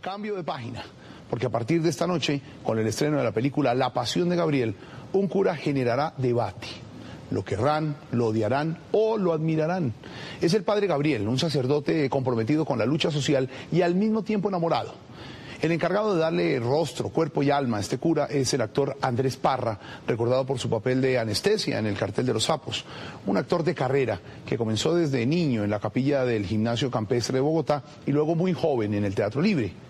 Cambio de página, porque a partir de esta noche, con el estreno de la película La Pasión de Gabriel, un cura generará debate. Lo querrán, lo odiarán o lo admirarán. Es el padre Gabriel, un sacerdote comprometido con la lucha social y al mismo tiempo enamorado. El encargado de darle rostro, cuerpo y alma a este cura es el actor Andrés Parra, recordado por su papel de anestesia en el cartel de los sapos. Un actor de carrera que comenzó desde niño en la capilla del gimnasio campestre de Bogotá y luego muy joven en el Teatro Libre.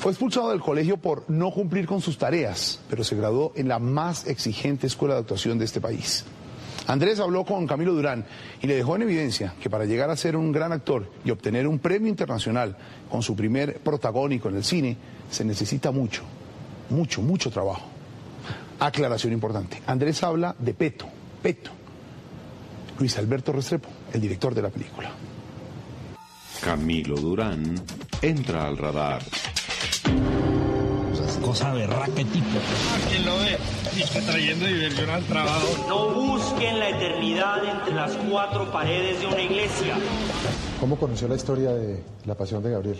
Fue expulsado del colegio por no cumplir con sus tareas, pero se graduó en la más exigente escuela de actuación de este país. Andrés habló con Camilo Durán y le dejó en evidencia que para llegar a ser un gran actor y obtener un premio internacional con su primer protagónico en el cine, se necesita mucho, mucho, mucho trabajo. Aclaración importante. Andrés habla de Peto, Peto. Luis Alberto Restrepo, el director de la película. Camilo Durán entra al radar cosa qué tipo. ¿A quién lo ve? Y trayendo diversión al trabajo. No busquen la eternidad entre las cuatro paredes de una iglesia. ¿Cómo conoció la historia de La Pasión de Gabriel?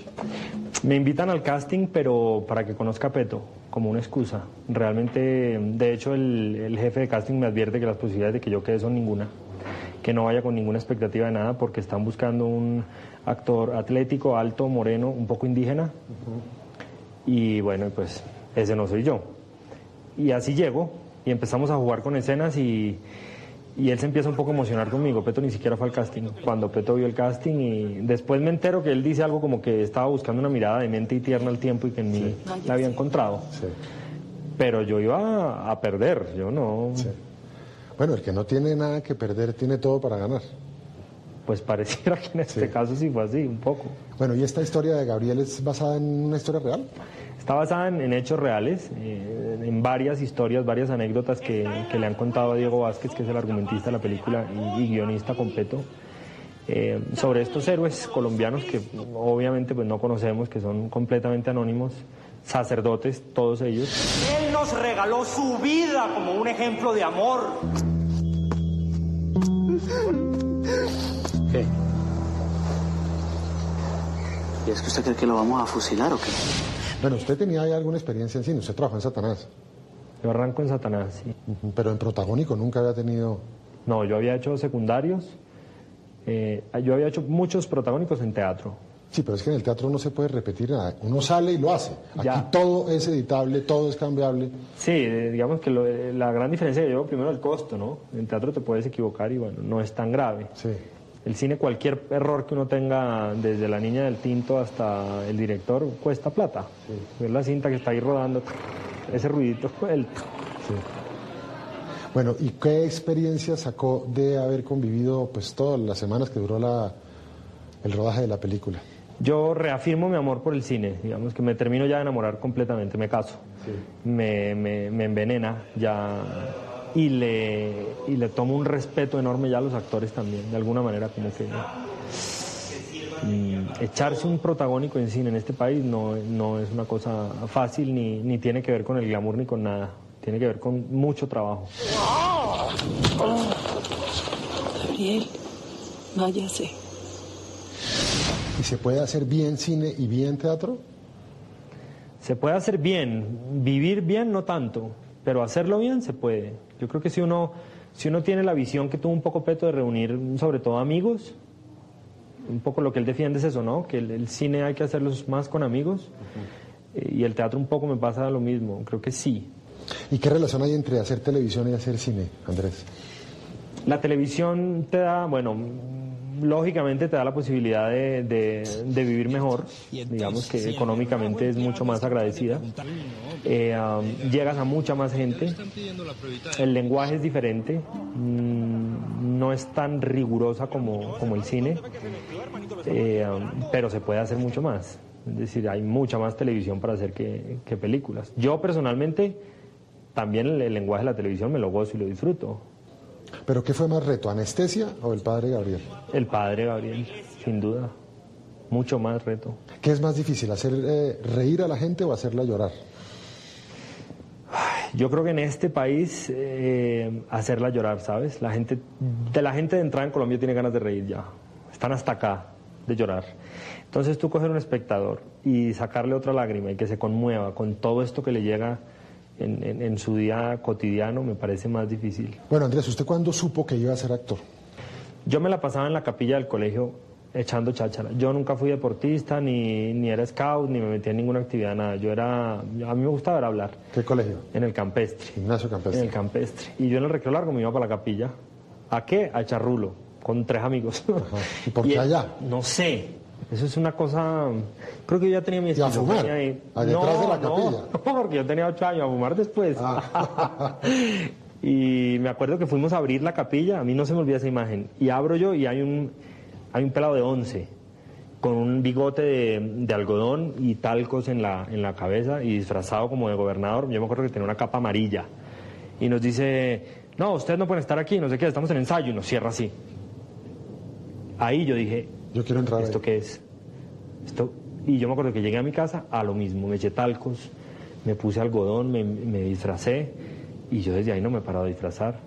Me invitan al casting, pero para que conozca a Peto, como una excusa. Realmente, de hecho, el, el jefe de casting me advierte que las posibilidades de que yo quede son ninguna. Que no vaya con ninguna expectativa de nada, porque están buscando un actor atlético, alto, moreno, un poco indígena. Y bueno, pues ese no soy yo. Y así llego y empezamos a jugar con escenas y, y él se empieza un poco a emocionar conmigo. Peto ni siquiera fue al casting. Cuando Peto vio el casting y después me entero que él dice algo como que estaba buscando una mirada de mente y tierna al tiempo y que en mí la había encontrado. Pero yo iba a perder, yo no... Bueno, el que no tiene nada que perder tiene todo para ganar. Pues pareciera que en este caso sí fue así, un poco. Bueno, ¿y esta historia de Gabriel es basada en una historia real? Está basada en, hechos reales, eh, en varias historias, varias anécdotas que, le han contado a Diego Vázquez, que es el argumentista de la película y, guionista completo, eh, sobre estos héroes colombianos que obviamente pues, no conocemos, que son completamente anónimos, sacerdotes, todos ellos. Él nos regaló su vida como un ejemplo de amor. ¿Qué? ¿Y es que usted cree que lo vamos a fusilar o qué? Bueno, usted tenía ya alguna experiencia en cine, usted trabajó en Satanás. Yo arranco en Satanás, sí. Pero en protagónico nunca había tenido... No, yo había hecho secundarios, eh, yo había hecho muchos protagónicos en teatro. Sí, pero es que en el teatro no se puede repetir nada. Uno sale y lo hace. Aquí todo es editable, todo es cambiable. Sí, eh, digamos que eh, la gran diferencia que yo primero el costo, ¿no? En teatro te puedes equivocar y bueno, no es tan grave. Sí. El cine, cualquier error que uno tenga, desde la niña del tinto hasta el director, cuesta plata. Sí. la cinta que está ahí rodando, ese ruidito, el... Sí. Bueno, ¿y qué experiencia sacó de haber convivido pues todas las semanas que duró la, el rodaje de la película? Yo reafirmo mi amor por el cine, digamos que me termino ya de enamorar completamente, me caso, me, me, me envenena ya y le, y le tomo un respeto enorme ya a los actores también, de alguna manera como que mm, echarse un protagónico en cine en este país no, no es una cosa fácil ni, ni, tiene que ver con el glamour ni con nada, tiene que ver con mucho trabajo. Gabriel, váyase. ¿Y se puede hacer bien cine y bien teatro? Se puede hacer bien, vivir bien no tanto, pero hacerlo bien se puede. Yo creo que si uno, si uno tiene la visión que tuvo un poco Peto de reunir sobre todo amigos, un poco lo que él defiende es eso, ¿no? Que el, cine hay que hacerlo más con amigos eh, y el teatro un poco me pasa lo mismo, creo que sí. ¿Y qué relación hay entre hacer televisión y hacer cine, Andrés? La televisión te da, bueno, lógicamente te da la posibilidad de, vivir mejor, digamos que económicamente es mucho más agradecida. Eh, llegas a mucha más gente, el lenguaje es diferente, mm, no es tan rigurosa como, como el cine, eh, pero se puede hacer mucho más. Es decir, hay mucha más televisión para hacer que, películas. Yo personalmente también el lenguaje de la televisión me lo gozo y lo disfruto. ¿Pero qué fue más reto, anestesia o el padre Gabriel? El padre Gabriel, sin duda. Mucho más reto. ¿Qué es más difícil, hacer eh, reír a la gente o hacerla llorar? Yo creo que en este país eh, hacerla llorar, ¿sabes? La gente, de la gente de entrada en Colombia tiene ganas de reír ya. Están hasta acá de llorar. Entonces tú coger un espectador y sacarle otra lágrima y que se conmueva con todo esto que le llega en, en- en su día cotidiano me parece más difícil. Bueno, Andrés, ¿usted cuándo supo que iba a ser actor? Yo me la pasaba en la capilla del colegio echando cháchara. Yo nunca fui deportista, ni, ni era scout, ni me metía en ninguna actividad, nada. Yo era, a mí me gustaba era hablar. ¿Qué colegio? En el campestre. Gimnasio En Campestre. el campestre. Y yo en el recreo largo me iba para la capilla. ¿A qué? A echar rulo, con tres amigos. ¿Y por qué allá? No sé. Eso es una cosa. Creo que yo ya tenía mi ¿Y a fumar? ahí. ¿A detrás de la no, capilla? No, porque yo tenía ocho años, a fumar después. Ah. y me acuerdo que fuimos a abrir la capilla, a mí no se me olvida esa imagen. Y abro yo y hay un, hay un pelado de once con un bigote de, de algodón y talcos en la, en la cabeza y disfrazado como de gobernador. Yo me acuerdo que tenía una capa amarilla. Y nos dice, no, ustedes no pueden estar aquí, no sé qué, estamos en ensayo y nos cierra así. Ahí yo dije, Yo quiero entrar ¿esto ahí. qué es? Esto... Y yo me acuerdo que llegué a mi casa a lo mismo, me eché talcos, me puse algodón, me, me disfracé y yo desde ahí no me he parado de disfrazar.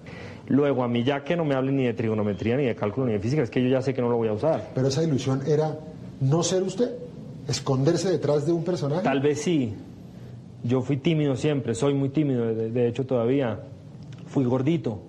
Luego, a mí ya que no me hablen ni de trigonometría, ni de cálculo, ni de física, es que yo ya sé que no lo voy a usar. Pero esa ilusión era no ser usted, esconderse detrás de un personaje. Tal vez sí. Yo fui tímido siempre, soy muy tímido, de, de hecho todavía. Fui gordito.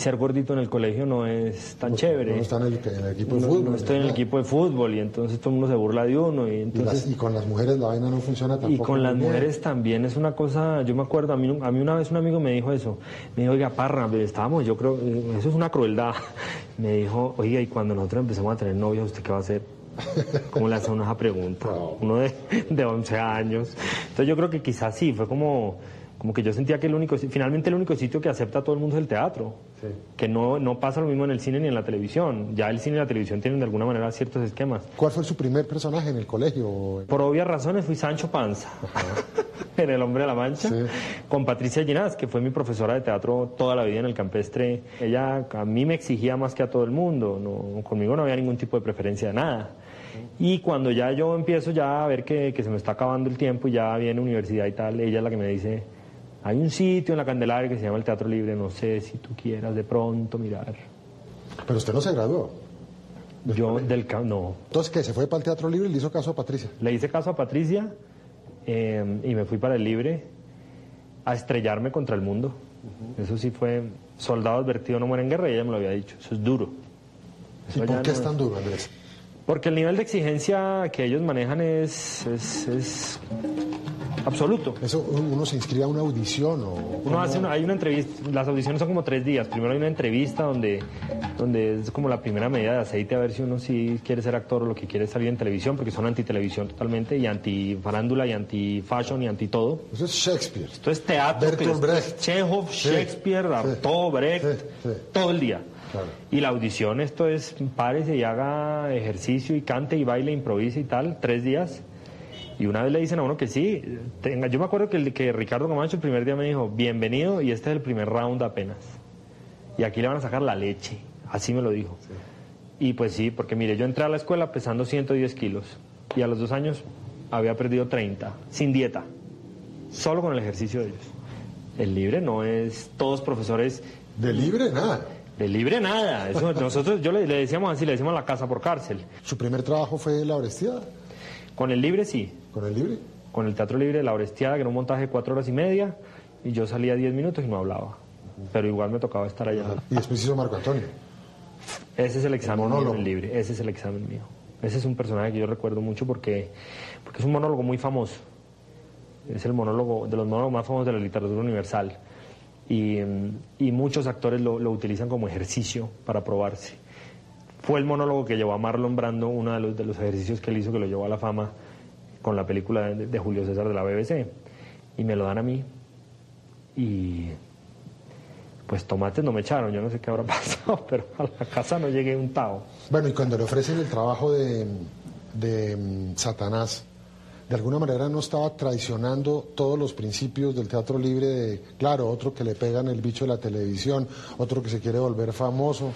Ser gordito en el colegio no es tan chévere. No está en el, en el equipo de No- fútbol. no estoy en el equipo de fútbol y entonces todo el mundo se burla de uno y Y, entonces las- y con las mujeres la vaina no funciona tampoco. y con las bien. mujeres también es una cosa, yo me acuerdo, a mí, a mí una vez un amigo me dijo eso, me dijo, oiga, Parra, estábamos, yo creo, eh, eso es una crueldad. Me dijo, oiga, y cuando nosotros empezamos a tener novia, ¿usted qué va a hacer? ¿Cómo le hace uno esa pregunta? Uno de, de 11 años. Entonces yo creo que quizás sí, fue como, como que yo sentía que el único, finalmente el único sitio que acepta a todo el mundo es el teatro. Que no, no pasa lo mismo en el cine ni en la televisión. Ya el cine y la televisión tienen de alguna manera ciertos esquemas. ¿Cuál fue su primer personaje en el colegio? Por obvias razones fui Sancho Panza en El Hombre de la Mancha Sí. con Patricia Ginás, que fue mi profesora de teatro toda la vida en el campestre. Ella a mí me exigía más que a todo el mundo, no, conmigo no había ningún tipo de preferencia de nada. Y cuando ya yo empiezo ya a ver que, que se me está acabando el tiempo y ya viene universidad y tal, ella es la que me dice, hay un sitio en la Candelaria que se llama el Teatro Libre, no sé si tú quieras de pronto mirar. Pero usted no se graduó. Yo del ca- no, Entonces, ¿qué? ¿Se fue para el Teatro Libre y le hizo caso a Patricia? Le hice caso a Patricia eh, y me fui para el libre a estrellarme contra el mundo. Eso sí fue, soldado advertido no muere en guerra y ella me lo había dicho. Eso es duro. ¿Y Eso por qué no es tan duro, Andrés? Porque el nivel de exigencia que ellos manejan es, es, es absoluto. Eso uno se inscribe a una audición o... Uno hace una- hay una entrevista, las audiciones son como tres días. Primero hay una entrevista donde, donde es como la primera medida de aceite a ver si uno sí quiere ser actor o lo que quiere es salir en televisión, porque son anti-televisión totalmente y anti-farándula y anti-fashion y anti-todo. Eso es Shakespeare. Esto es teatro, Bertolt Brecht. Chekhov, Shakespeare, sí, Artaud, Brecht, sí, sí. todo el día. Claro. Y la audición, esto es párese y haga ejercicio y cante y baile, improvise y tal, tres días. Y una vez le dicen a uno que sí, tenga, yo me acuerdo que, el- que Ricardo Camacho el primer día me dijo, bienvenido y este es el primer round apenas. Y aquí le van a sacar la leche, así me lo dijo. Y pues sí, porque mire, yo entré a la escuela pesando 110 kilos y a los dos años había perdido 30, sin dieta, solo con el ejercicio de ellos. El libre no es todos profesores De libre, nada. de libre nada. Eso, nosotros, yo le, le decíamos así, le decíamos la casa por cárcel. Su primer trabajo fue La Orestiada, Con el libre sí, con el libre. con el teatro libre, la Orestiada, que era un montaje de cuatro horas y media, y yo salía diez minutos y no hablaba. Pero igual me tocaba estar allá. Y después hizo Marco Antonio. Ese es el examen mío monólogo. en el libre, ese es el examen mío. Ese es un personaje que yo recuerdo mucho porque, porque es un monólogo muy famoso. Es el monólogo, de los monólogos más famosos de la literatura universal. Y, y muchos actores lo, lo utilizan como ejercicio para probarse. Fue el monólogo que llevó a Marlon Brando, uno de los, de los ejercicios que él hizo que lo llevó a la fama con la película de, Julio César de la BBC. Y me lo dan a mí. Y pues tomates no me echaron, yo no sé qué habrá pasado, pero a la casa no llegué untado. Bueno, y cuando le ofrecen el trabajo de, de mm, Satanás, de alguna manera no estaba traicionando todos los principios del teatro libre de, claro, otro que le pegan el bicho de la televisión, otro que se quiere volver famoso.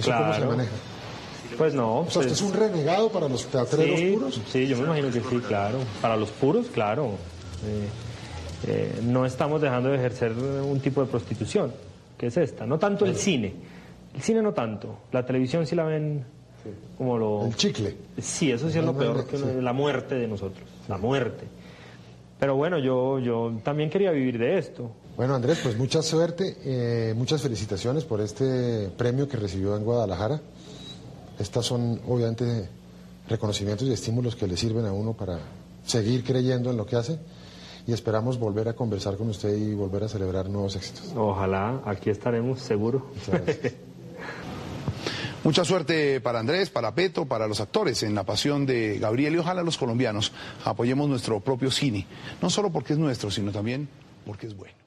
¿Eso cómo se Claro. maneja? Pues no. O sea, ¿usted pues, es un renegado para los teatreros sí, puros? Sí, yo me imagino que sí, claro. Para los puros, claro. Eh, eh, no estamos dejando de ejercer un tipo de prostitución, que es esta. No tanto el cine. El cine no tanto. La televisión sí la ven como lo... El chicle. Sí, eso sí es lo peor, que la muerte de nosotros, la muerte. Pero bueno, yo, yo también quería vivir de esto. Bueno, Andrés, pues mucha suerte, eh, muchas felicitaciones por este premio que recibió en Guadalajara. Estas son, obviamente, reconocimientos y estímulos que le sirven a uno para seguir creyendo en lo que hace y esperamos volver a conversar con usted y volver a celebrar nuevos éxitos. Ojalá, aquí estaremos, seguro. Mucha suerte para Andrés, para Peto, para los actores en la pasión de Gabriel y ojalá los colombianos apoyemos nuestro propio cine, no solo porque es nuestro, sino también porque es bueno.